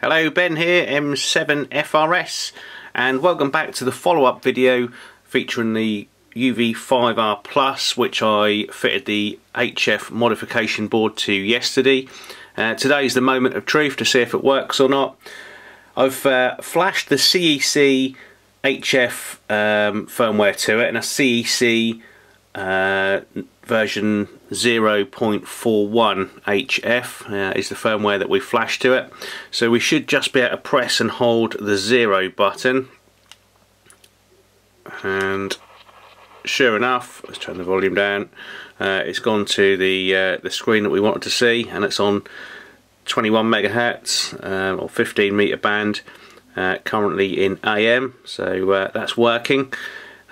Hello Ben here, M7FRS and welcome back to the follow-up video featuring the UV5R Plus which I fitted the HF modification board to yesterday. Uh, today is the moment of truth to see if it works or not. I've uh, flashed the CEC HF um, firmware to it and a CEC uh, version 0.41 HF uh, is the firmware that we flashed to it. So we should just be able to press and hold the zero button. And sure enough, let's turn the volume down. Uh, it's gone to the uh, the screen that we wanted to see, and it's on 21 megahertz uh, or 15 meter band, uh, currently in AM. So uh, that's working.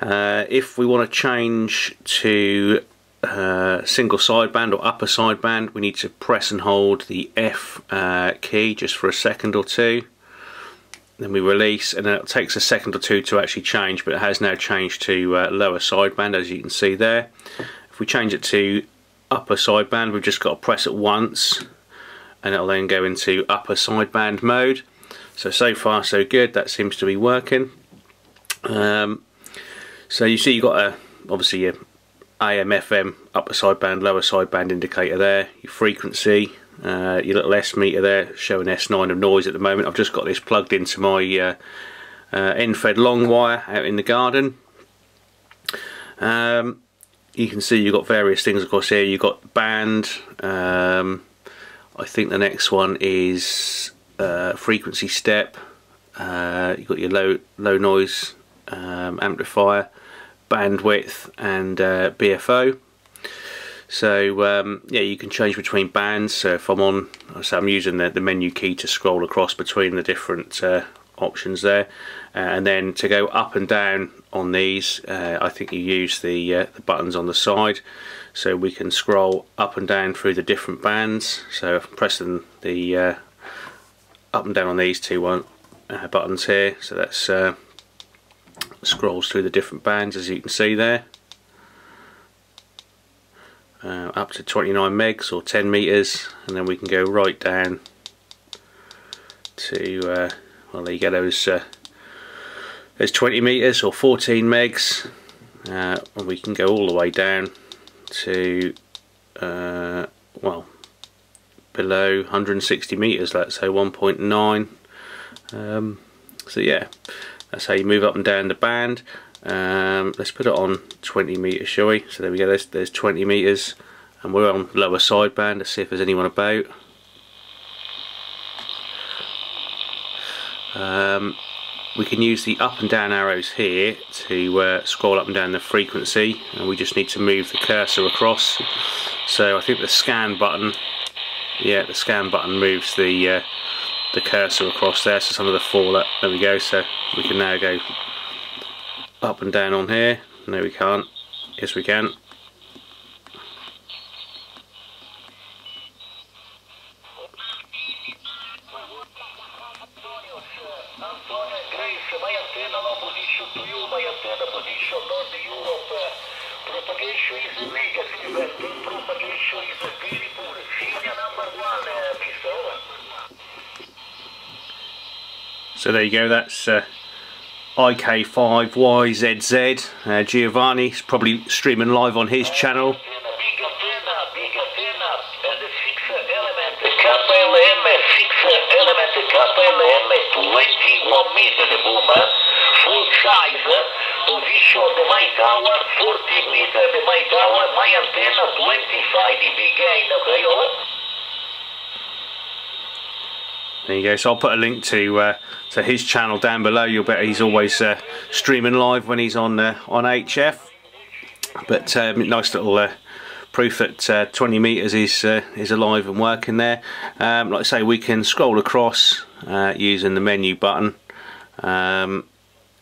if we want to change to uh, single sideband or upper sideband we need to press and hold the F uh, key just for a second or two. Then we release and it takes a second or two to actually change but it has now changed to uh, lower sideband as you can see there. If we change it to upper sideband we've just got to press it once and it'll then go into upper sideband mode. So so far so good. That seems to be working. Um, so you see you've got a obviously your AM, FM, upper sideband, lower sideband indicator there, your frequency, uh, your little S meter there showing S9 of noise at the moment. I've just got this plugged into my uh, uh, end-fed long wire out in the garden. Um, you can see you've got various things across here. You've got band. Um, I think the next one is uh, frequency step. Uh, you've got your low low noise um, amplifier bandwidth and uh, BFO so um, yeah you can change between bands. So if I'm on so I'm using the, the menu key to scroll across between the different uh, options there. Uh, and then to go up and down on these uh, I think you use the, uh, the buttons on the side. So we can scroll up and down through the different bands. So if I'm pressing the uh, up and down on these two one, buttons here. So that's scrolls through the different bands as you can see there. Uh, up to 29 megs or 10 meters and then we can go right down to uh, well there you go those uh, there's 20 meters or 14 megs. Uh, and we can go all the way down to uh, well below 160 meters let's say 1.9 um, so yeah that's how you move up and down the band. Um, let's put it on 20 meters shall we? So there we go there's, there's 20 meters. And we're on lower sideband let's see if there's anyone about. Um, we can use the up and down arrows here to uh, scroll up and down the frequency and we just need to move the cursor across. So I think the scan button yeah the scan button moves the uh, the cursor across there so some of the fall there we go so we can now go up and down on here. No we can't. Yes we can so there you go, that's uh, IK5YZZ. Uh, Giovanni's probably streaming live on his channel. position the my tower 40 meter the my tower my antenna 25 dB gain okay there you go so I'll put a link to uh, to his channel down below. You'll bet he's always uh, streaming live when he's on uh, on HF but um, nice little uh, proof that uh, 20 meters is uh, is alive and working there. Um, like I say we can scroll across using the menu button. Um,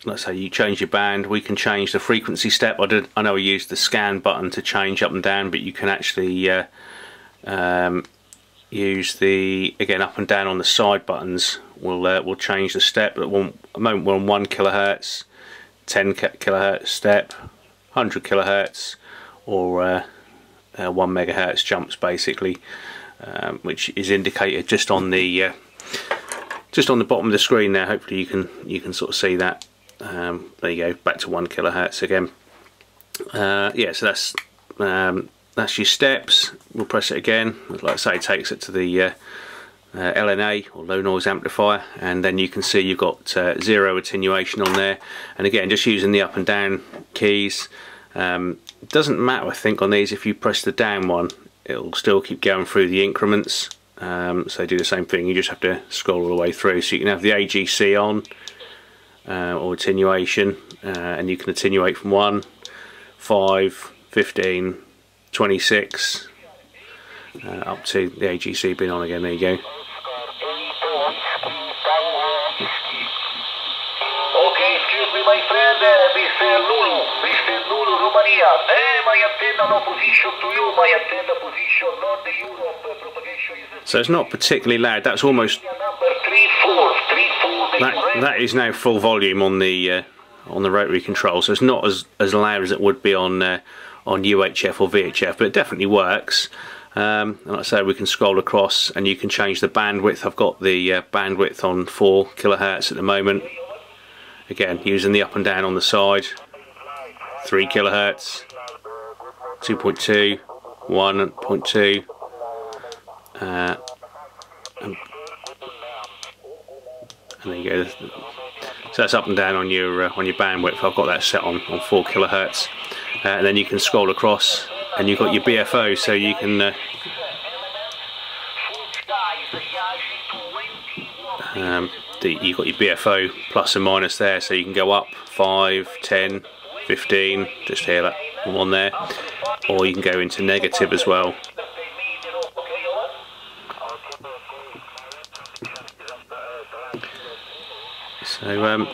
let's say you change your band. We can change the frequency step. I did I know I used the scan button to change up and down but you can actually um, use the again up and down on the side buttons will uh, will change the step. At one moment we're on 1 kilohertz 10 kilohertz step 100 kilohertz or uh, uh, 1 megahertz jumps basically um, which is indicated just on the uh, just on the bottom of the screen there. Hopefully you can you can sort of see that. Um, there you go back to one kilohertz again. Uh, yeah so that's um, that's your steps. We'll press it again. Like I say it takes it to the uh, uh, LNA or low noise amplifier and then you can see you've got uh, zero attenuation on there. And again just using the up and down keys. Um, doesn't matter I think on these. If you press the down one it'll still keep going through the increments. Um, so do the same thing. You just have to scroll all the way through. So you can have the AGC on uh, or attenuation uh, and you can attenuate from 1, 5, 15, 26 uh, up to the AGC being on again there you go Okay, excuse me, my friend, uh, Mr. Lulu, Mr. Lulu, Romania. Eh, my antenna no position to you, my antenna position, not the Europe uh, propagation is so it's not particularly loud that's almost number three four, three four. that that is now full volume on the uh, on the rotary control so it's not as as loud as it would be on uh, on UHF or VHF but it definitely works. Um, and like I say we can scroll across and you can change the bandwidth. I've got the uh, bandwidth on 4 kilohertz at the moment. Again using the up and down on the side. 3 kilohertz. 2.2 1.2 uh, and, and there you go. So that's up and down on your uh, on your bandwidth. I've got that set on on four kilohertz, uh, and then you can scroll across, and you've got your BFO, so you can uh, um, the, you've got your BFO plus and minus there, so you can go up 5, 10, 15, just hear that one there, or you can go into negative as well. So um,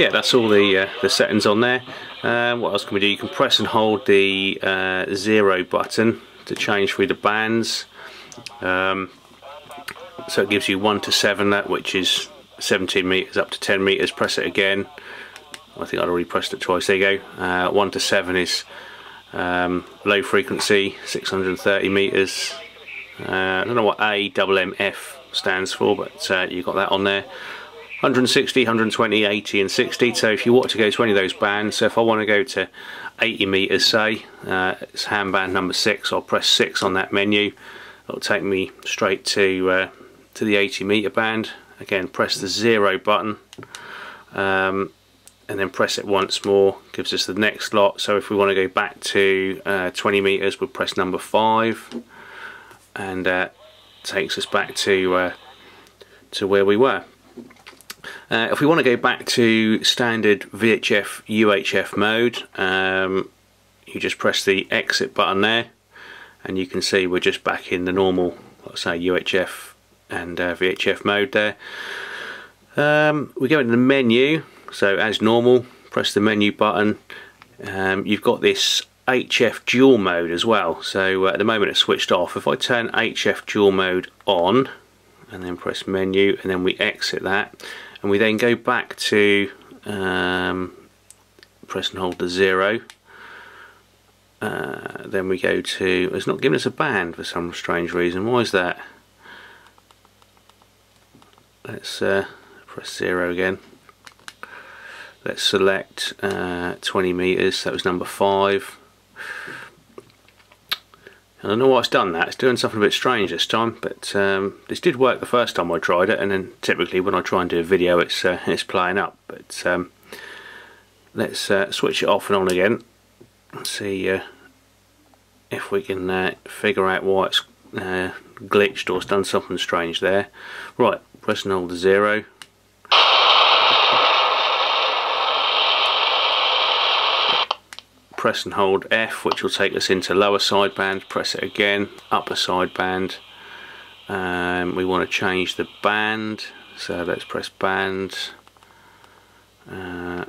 yeah, that's all the uh, the settings on there. Um, what else can we do? You can press and hold the uh, zero button to change through the bands. Um, so it gives you one to seven, that which is 17 meters up to 10 meters. Press it again. I think I'd already pressed it twice. There you go. Uh, one to seven is um, low frequency, 630 meters. Uh, I don't know what A stands for, but uh, you've got that on there. 160, 120, 80 and 60 so if you want to go to any of those bands so if I want to go to 80 meters say uh, it's handband number 6 I'll press 6 on that menu. It'll take me straight to uh, to the 80 meter band. Again press the 0 button um, and then press it once more. Gives us the next lot. So if we want to go back to uh, 20 meters we'll press number 5 and uh, takes us back to uh, to where we were uh, if we want to go back to standard VHF UHF mode, um, you just press the exit button there, and you can see we're just back in the normal, let's say UHF and uh, VHF mode there. Um, we go into the menu, so as normal, press the menu button. Um, you've got this HF dual mode as well, so uh, at the moment it's switched off. If I turn HF dual mode on, and then press menu, and then we exit that and we then go back to um, press and hold the zero. Uh, then we go to it's not giving us a band for some strange reason. Why is that? Let's uh, press zero again. Let's select uh, 20 meters. That was number five I don't know why it's done that, it's doing something a bit strange this time, but um, this did work the first time I tried it, and then typically when I try and do a video it's, uh, it's playing up, but um, let's uh, switch it off and on again, and see uh, if we can uh, figure out why it's uh, glitched or it's done something strange there. Right, press and hold the zero, press and hold F which will take us into lower sideband, press it again, upper sideband. Um, we want to change the band, so let's press band. Uh,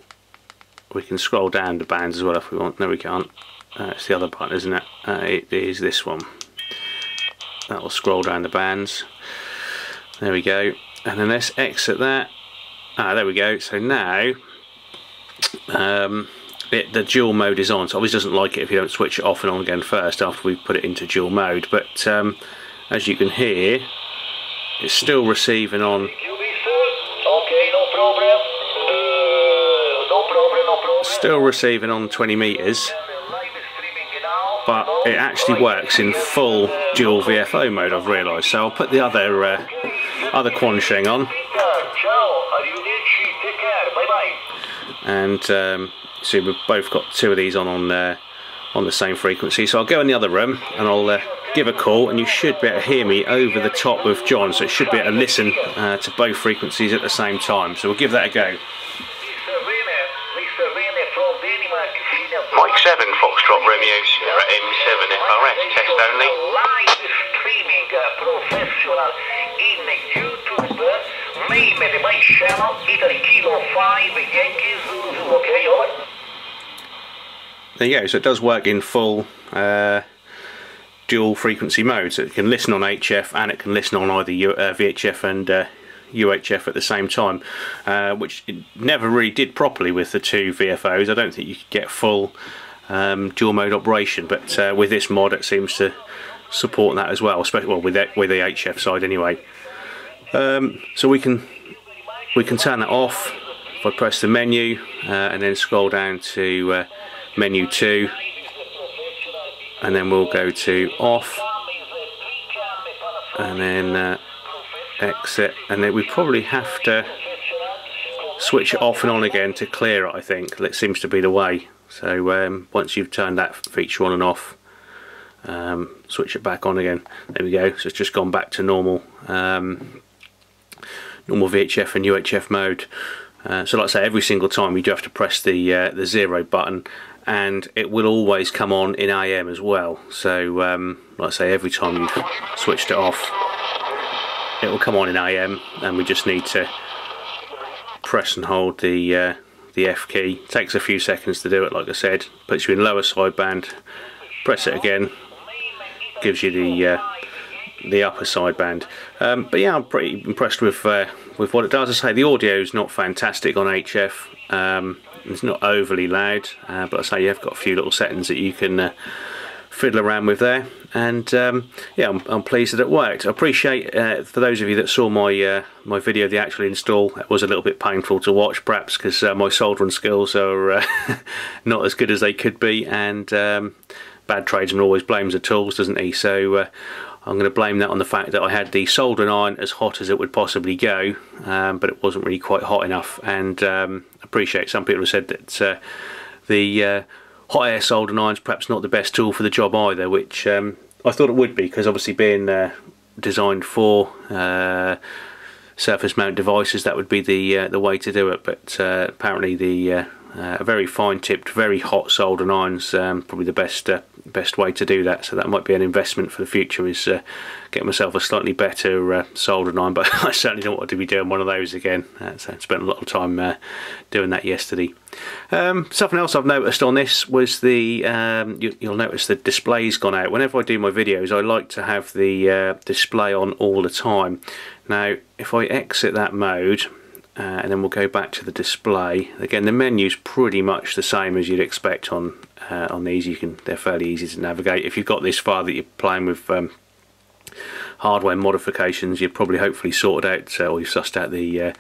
we can scroll down the bands as well if we want, no we can't. Uh, it's the other button isn't it? Uh, it is this one. That will scroll down the bands. There we go. And then let's exit that. Ah, there we go. So now um, the dual mode is on, so obviously doesn't like it if you don't switch it off and on again first after we put it into dual mode. But um, as you can hear, it's still receiving on. Still receiving on 20 meters, but it actually works in full dual VFO mode. I've realised. So I'll put the other uh, other Quansheng on. And um, see we've both got two of these on on uh, on the same frequency. So I'll go in the other room and I'll uh, give a call and you should be able to hear me over the top of John. So it should be able to listen uh, to both frequencies at the same time. So we'll give that a go. Mike 7 Foxtrot Romeo Sierra M7 FRS test only. Live streaming professional in YouTube name of my channel Italy Kilo 5 Yankee Zulu okay over there you go so it does work in full uh, dual frequency mode so it can listen on HF and it can listen on either U uh, VHF and uh, UHF at the same time uh, which it never really did properly with the two VFOs I don't think you could get full um, dual mode operation but uh, with this mod it seems to support that as well especially well with the, with the HF side anyway. Um, so we can we can turn that off if I press the menu uh, and then scroll down to uh, menu 2 and then we'll go to off and then uh, exit and then we probably have to switch it off and on again to clear it I think. That seems to be the way. So um, once you've turned that feature on and off um, switch it back on again. There we go. So it's just gone back to normal um, normal VHF and UHF mode. Uh, so like I say every single time you do have to press the uh, the zero button and it will always come on in AM as well. So um, like I say every time you've switched it off it will come on in AM and we just need to press and hold the uh, the F key. Takes a few seconds to do it like I said. Puts you in lower sideband. Press it again. Gives you the uh, the upper sideband. Um, but yeah I'm pretty impressed with uh, with what it does. I say the audio is not fantastic on HF um, it's not overly loud uh, but I say you've got a few little settings that you can uh, fiddle around with there. And um, yeah I'm, I'm, pleased that it worked. I appreciate uh, for those of you that saw my uh, my video the actual install it was a little bit painful to watch perhaps because uh, my soldering skills are uh, not as good as they could be. And um, bad tradesman always blames the tools doesn't he? So I'm going to blame that on the fact that I had the soldering iron as hot as it would possibly go, um, but it wasn't really quite hot enough. And um, appreciate some people have said that uh, the uh, hot air soldering iron is perhaps not the best tool for the job either, which um, I thought it would be because obviously being uh, designed for uh, surface mount devices, that would be the uh, the way to do it. But uh, apparently the a very fine tipped, very hot soldering irons um, probably the best best way to do that so that might be an investment for the future is uh, get myself a slightly better uh, soldering iron but I certainly don't want to be doing one of those again. Uh, so I spent a lot of time uh, doing that yesterday. Um, something else I've noticed on this was the um, you, will notice the display's gone out. Whenever I do my videos I like to have the uh, display on all the time. Now if I exit that mode uh, and then we'll go back to the display. Again the menu's pretty much the same as you'd expect on uh, on these. You can they're fairly easy to navigate. If you've got this far that you're playing with um, hardware modifications you've probably hopefully sorted out uh, or you've sussed out the uh,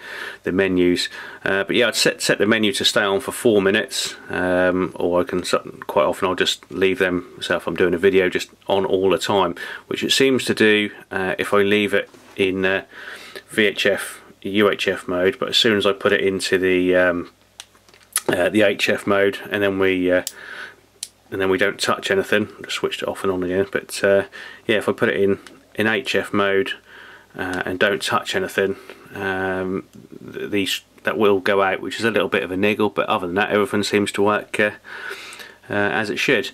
the menus. Uh, but yeah I'd set, set the menu to stay on for four minutes. Um, or I can quite often I'll just leave them so if I'm doing a video just on all the time which it seems to do uh, if I leave it in uh, VHF UHF mode but as soon as I put it into the um, uh, the HF mode and then we and then we don't touch anything just switched it off and on again. But uh, yeah if I put it in in HF mode uh, and don't touch anything um, these that will go out which is a little bit of a niggle but other than that everything seems to work uh, uh as it should.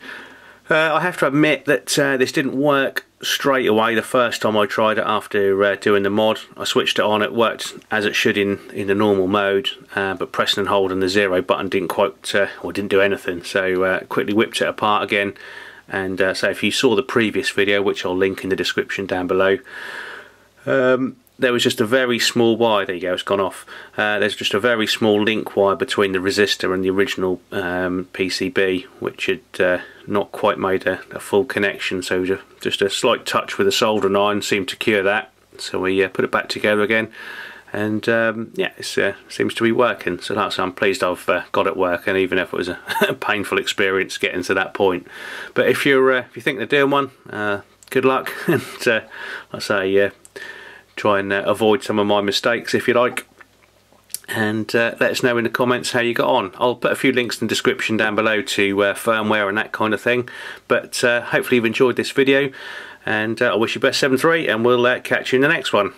Uh, I have to admit that uh, this didn't work straight away the first time I tried it after uh, doing the mod. I switched it on, it worked as it should in, in the normal mode, uh, but pressing and holding the zero button didn't quite, uh, or didn't do anything. So uh, quickly whipped it apart again. And uh, so if you saw the previous video, which I'll link in the description down below, um, there was just a very small wire, there you go, it's gone off. Uh, there's just a very small link wire between the resistor and the original um, PCB, which had uh, not quite made a, a, full connection, so just a slight touch with a soldering iron seemed to cure that. So we uh, put it back together again, and um, yeah it uh, seems to be working so that's I'm pleased I've uh, got it working even if it was a painful experience getting to that point but if you're uh, if you think they're doing one good luck and I say try and avoid some of my mistakes if you like and uh, let us know in the comments how you got on. I'll put a few links in the description down below to uh, firmware and that kind of thing but uh, hopefully you've enjoyed this video and I wish you best 7-3 and we'll catch you in the next one.